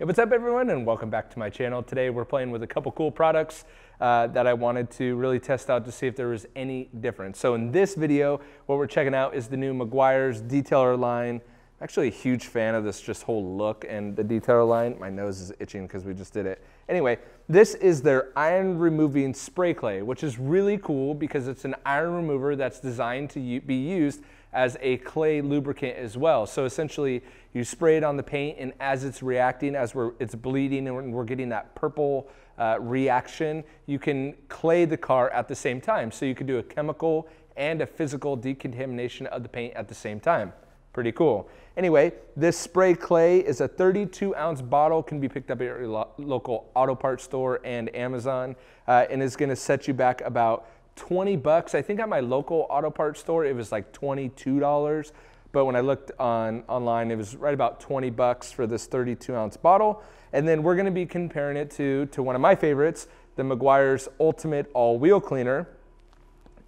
Hey, what's up everyone and welcome back to my channel. Today we're playing with a couple cool products uh, that I wanted to really test out to see if there was any difference. So in this video, what we're checking out is the new Meguiar's detailer line. Actually a huge fan of this just whole look and the detailer line. My nose is itching because we just did it. Anyway, this is their iron removing spray clay, which is really cool because it's an iron remover that's designed to be used as a clay lubricant as well. So essentially you spray it on the paint and as it's reacting, as we're, it's bleeding and we're getting that purple uh, reaction, you can clay the car at the same time. So you can do a chemical and a physical decontamination of the paint at the same time. Pretty cool. Anyway, this spray clay is a 32 ounce bottle, can be picked up at your lo local auto parts store and Amazon, uh, and is gonna set you back about 20 bucks. I think at my local auto parts store, it was like $22. But when I looked on online, it was right about 20 bucks for this 32 ounce bottle. And then we're gonna be comparing it to, to one of my favorites, the Meguiar's Ultimate All Wheel Cleaner.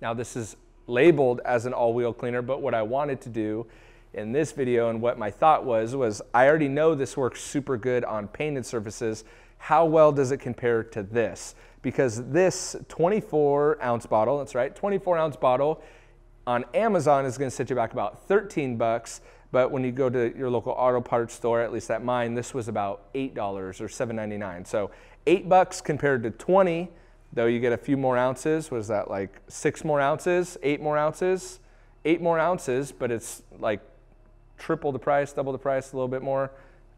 Now this is labeled as an all wheel cleaner, but what I wanted to do in this video and what my thought was, was I already know this works super good on painted surfaces. How well does it compare to this? because this 24 ounce bottle, that's right, 24 ounce bottle on Amazon is gonna set you back about 13 bucks. But when you go to your local auto parts store, at least at mine, this was about $8 or $7.99. So eight bucks compared to 20, though you get a few more ounces. Was that like six more ounces, eight more ounces, eight more ounces, but it's like triple the price, double the price, a little bit more.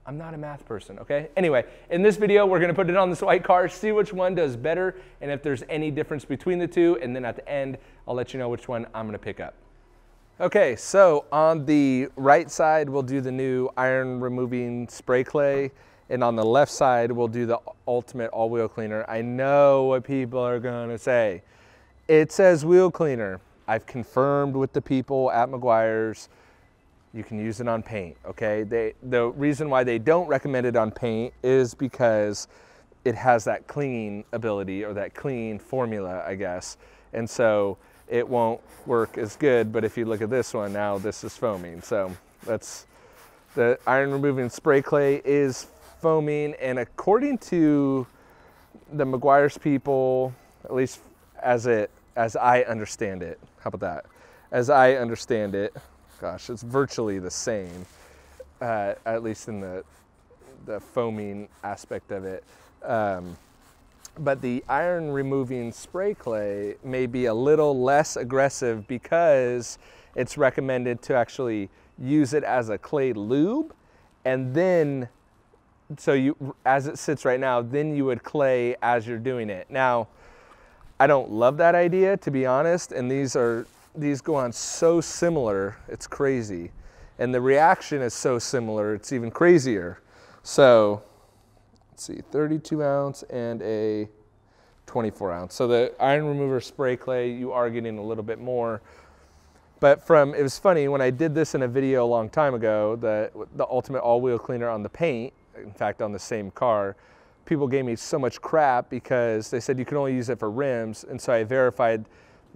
I'm not a math person, okay? Anyway, in this video, we're gonna put it on this white car, see which one does better, and if there's any difference between the two, and then at the end, I'll let you know which one I'm gonna pick up. Okay, so on the right side, we'll do the new iron removing spray clay, and on the left side, we'll do the ultimate all wheel cleaner. I know what people are gonna say. It says wheel cleaner. I've confirmed with the people at Meguiar's, you can use it on paint, okay? They, the reason why they don't recommend it on paint is because it has that clean ability or that clean formula, I guess. And so it won't work as good, but if you look at this one now, this is foaming. So that's, the iron removing spray clay is foaming and according to the Meguiar's people, at least as it, as I understand it, how about that? As I understand it, gosh, it's virtually the same, uh, at least in the, the foaming aspect of it. Um, but the iron removing spray clay may be a little less aggressive because it's recommended to actually use it as a clay lube and then so you as it sits right now then you would clay as you're doing it now i don't love that idea to be honest and these are these go on so similar, it's crazy. And the reaction is so similar, it's even crazier. So let's see, 32 ounce and a 24 ounce. So the iron remover spray clay, you are getting a little bit more. But from, it was funny, when I did this in a video a long time ago, the, the ultimate all-wheel cleaner on the paint, in fact on the same car, people gave me so much crap because they said you can only use it for rims. And so I verified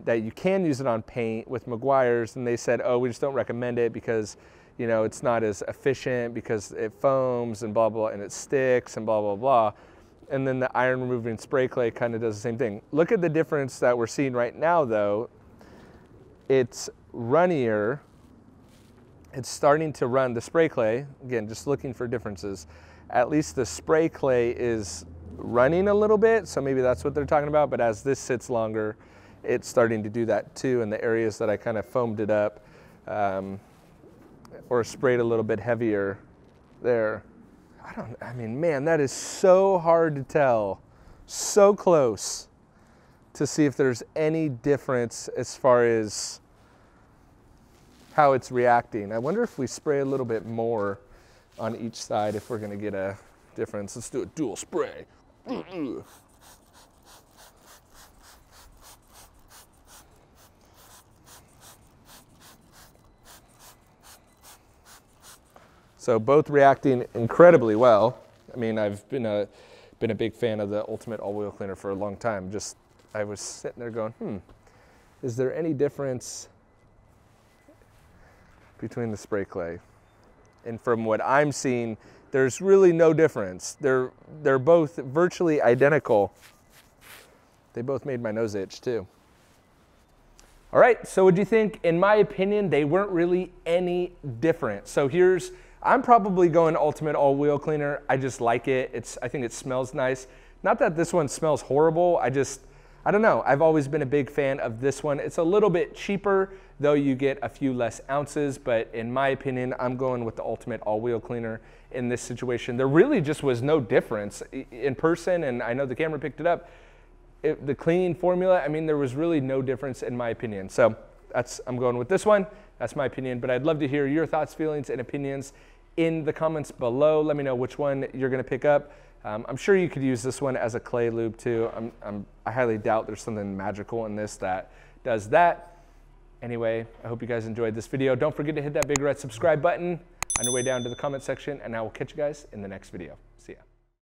that you can use it on paint with Meguiar's and they said, oh, we just don't recommend it because you know, it's not as efficient because it foams and blah, blah, and it sticks and blah, blah, blah. And then the iron removing spray clay kind of does the same thing. Look at the difference that we're seeing right now though. It's runnier. It's starting to run the spray clay. Again, just looking for differences. At least the spray clay is running a little bit. So maybe that's what they're talking about. But as this sits longer, it's starting to do that too in the areas that I kind of foamed it up um, or sprayed a little bit heavier there. I don't, I mean, man, that is so hard to tell, so close to see if there's any difference as far as how it's reacting. I wonder if we spray a little bit more on each side if we're gonna get a difference. Let's do a dual spray. So both reacting incredibly well. I mean, I've been a, been a big fan of the Ultimate All-Wheel Cleaner for a long time. Just, I was sitting there going, hmm, is there any difference between the spray clay? And from what I'm seeing, There's really no difference. They're, they're both virtually identical. They both made my nose itch too. All right, so what do you think? In my opinion, they weren't really any different. So here's, I'm probably going Ultimate All Wheel Cleaner. I just like it. It's, I think it smells nice. Not that this one smells horrible. I just, I don't know. I've always been a big fan of this one. It's a little bit cheaper, though you get a few less ounces, but in my opinion, I'm going with the Ultimate All Wheel Cleaner in this situation. There really just was no difference in person, and I know the camera picked it up it, the cleaning formula, I mean, there was really no difference in my opinion. So that's, I'm going with this one. That's my opinion, but I'd love to hear your thoughts, feelings, and opinions in the comments below. Let me know which one you're gonna pick up. Um, I'm sure you could use this one as a clay lube too. I'm, I'm, I highly doubt there's something magical in this that does that. Anyway, I hope you guys enjoyed this video. Don't forget to hit that big red subscribe button on your way down to the comment section, and I will catch you guys in the next video. See ya.